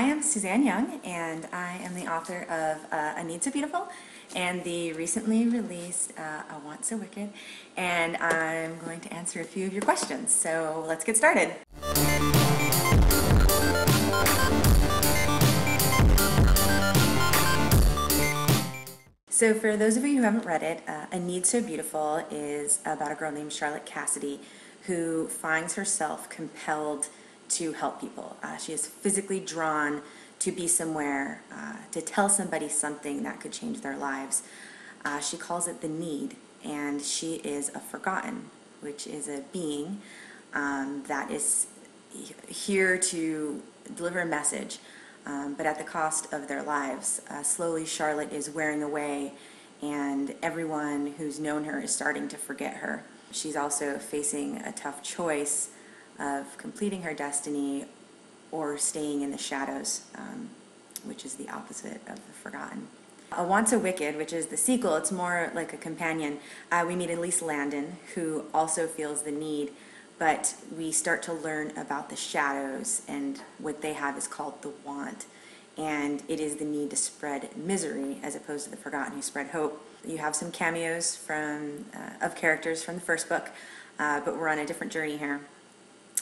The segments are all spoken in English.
I am Suzanne Young, and I am the author of uh, A Need So Beautiful and the recently released uh, A Want So Wicked, and I'm going to answer a few of your questions. So let's get started. So for those of you who haven't read it, uh, A Need So Beautiful is about a girl named Charlotte Cassidy who finds herself compelled to help people. Uh, she is physically drawn to be somewhere, uh, to tell somebody something that could change their lives. Uh, she calls it the need, and she is a forgotten, which is a being um, that is here to deliver a message um, but at the cost of their lives. Uh, slowly, Charlotte is wearing away, and everyone who's known her is starting to forget her. She's also facing a tough choice of completing her destiny or staying in the shadows, um, which is the opposite of the forgotten. A Want So Wicked, which is the sequel, it's more like a companion. Uh, we meet Elise Landon, who also feels the need but we start to learn about the shadows and what they have is called the want. And it is the need to spread misery as opposed to the forgotten who spread hope. You have some cameos from uh, of characters from the first book, uh, but we're on a different journey here.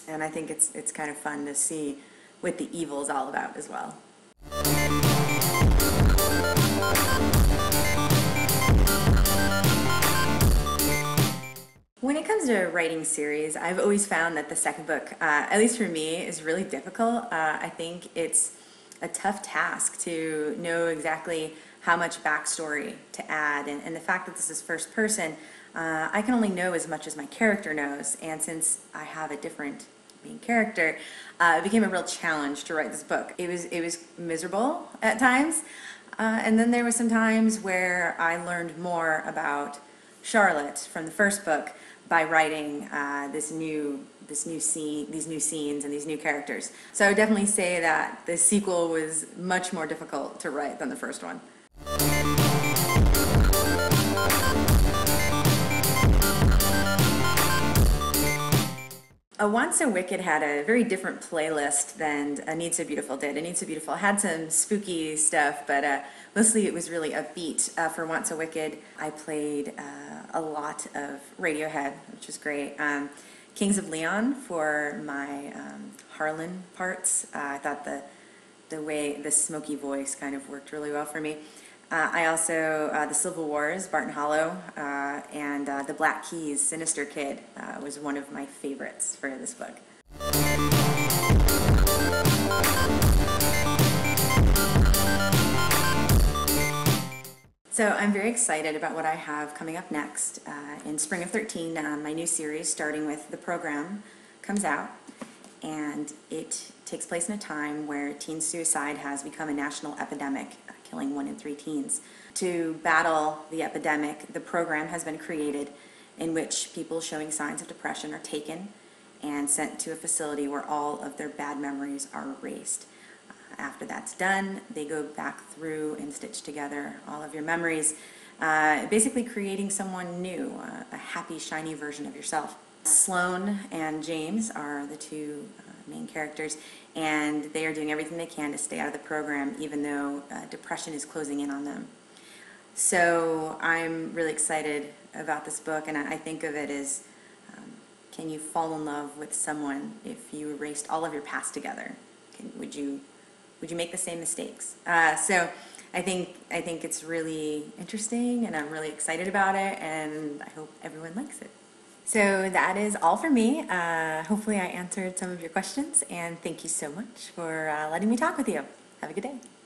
And I think it's, it's kind of fun to see what the evil is all about as well. When it comes to writing series, I've always found that the second book, uh, at least for me, is really difficult. Uh, I think it's a tough task to know exactly how much backstory to add. And, and the fact that this is first person, uh, I can only know as much as my character knows. And since I have a different main character, uh, it became a real challenge to write this book. It was, it was miserable at times. Uh, and then there were some times where I learned more about Charlotte from the first book by writing uh, this new this new scene, these new scenes and these new characters. So I would definitely say that the sequel was much more difficult to write than the first one. A Want So Wicked had a very different playlist than A Need So Beautiful did. A Need So Beautiful had some spooky stuff, but uh, mostly it was really upbeat. Uh, for Want So Wicked, I played uh, a lot of Radiohead, which was great. Um, Kings of Leon for my um, Harlan parts. Uh, I thought the the way the smoky voice kind of worked really well for me. Uh, I also, uh, The Civil Wars, Barton Hollow, uh, and uh, The Black Keys, Sinister Kid, uh, was one of my favorites for this book. So I'm very excited about what I have coming up next. Uh, in spring of 13, my new series, starting with The Program, comes out, and it takes place in a time where teen suicide has become a national epidemic killing one in three teens. To battle the epidemic, the program has been created in which people showing signs of depression are taken and sent to a facility where all of their bad memories are erased. Uh, after that's done, they go back through and stitch together all of your memories, uh, basically creating someone new, uh, a happy, shiny version of yourself. Sloan and James are the two uh, main characters, and they are doing everything they can to stay out of the program, even though uh, depression is closing in on them. So I'm really excited about this book, and I think of it as um, can you fall in love with someone if you erased all of your past together? Can, would you would you make the same mistakes? Uh, so I think I think it's really interesting, and I'm really excited about it, and I hope everyone likes it. So that is all for me. Uh, hopefully I answered some of your questions and thank you so much for uh, letting me talk with you. Have a good day.